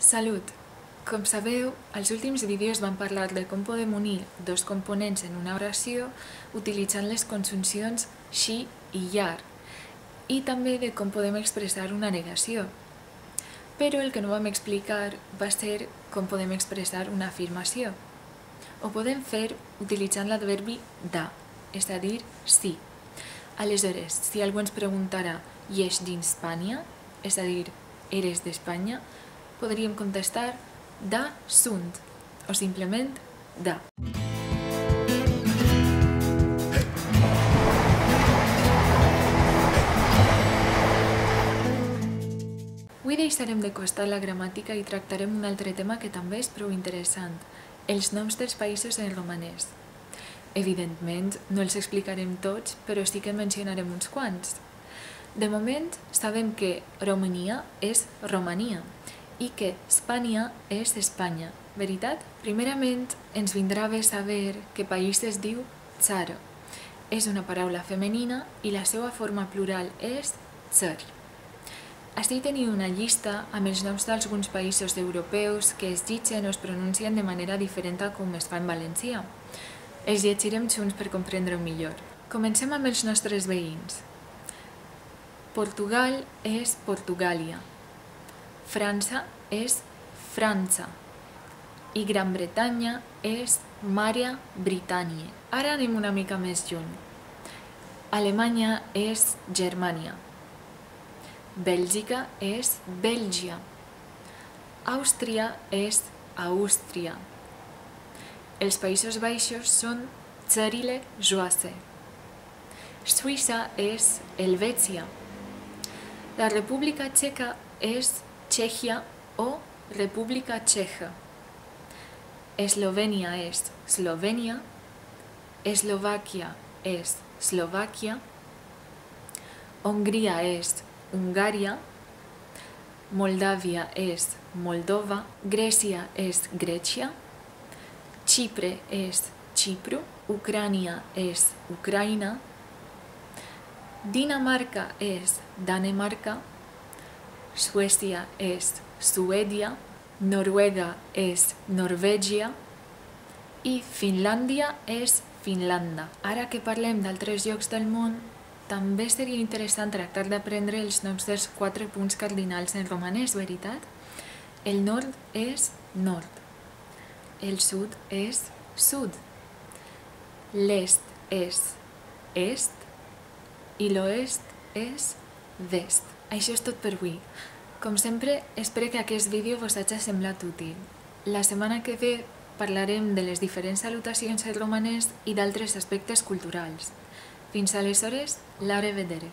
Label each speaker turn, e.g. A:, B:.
A: Salut! Com sabeu, als últims vídeos vam parlar de com podem unir dos components en una oració utilitzant les conjuncions she i yar i també de com podem expressar una negació. Però el que no vam explicar va ser com podem expressar una afirmació. Ho podem fer utilitzant l'adverbi da, és a dir, sí. Aleshores, si algú ens preguntara «I és d'Hispània?», és a dir, «Eres d'Espanya?», podríem contestar da sunt o simplement da. Avui deixarem de costar la gramàtica i tractarem un altre tema que també és prou interessant, els noms dels països en romanès. Evidentment, no els explicarem tots, però sí que en mencionarem uns quants. De moment, sabem que Romania és Romania i que Espanya és Espanya. Veritat? Primerament, ens vindrà bé saber que país es diu Tsar. És una paraula femenina i la seva forma plural és tsar. Així teniu una llista amb els noms d'alguns països europeus que es llitgen o es pronuncien de manera diferent a com es fa en valencià. Els llegirem junts per comprendre-ho millor. Comencem amb els nostres veïns. Portugal és Portugàlia. França és França i Gran Bretanya és Mària Britània. Ara anem una mica més lluny. Alemanya és Germània. Bèlgica és Bèlgia. Àustria és Àustria. Els Països Baixos són Zerile Joase. Suïssa és Helvècia. La República Txeca és Chechia o República Cheja. Eslovenia es Slovenia, Eslovaquia es Eslovaquia, Hungría es Hungaria, Moldavia es Moldova, Grecia es Grecia, Chipre es Chipro, Ucrania es Ucrania, Dinamarca es Dinamarca, Suècia és Suèdia, Noruega és Norvègia i Finlàndia és Finlanda. Ara que parlem d'altres llocs del món, també seria interessant tractar d'aprendre els noms dels quatre punts cardinals en romanès, veritat? El nord és nord. El sud és sud. L'est és est i l'oest és vest. Això és tot per avui. Com sempre, espero que aquest vídeo vos hagi semblat útil. La setmana que ve parlarem de les diferents salutacions en romanès i d'altres aspectes culturals. Fins aleshores, l'are vedere.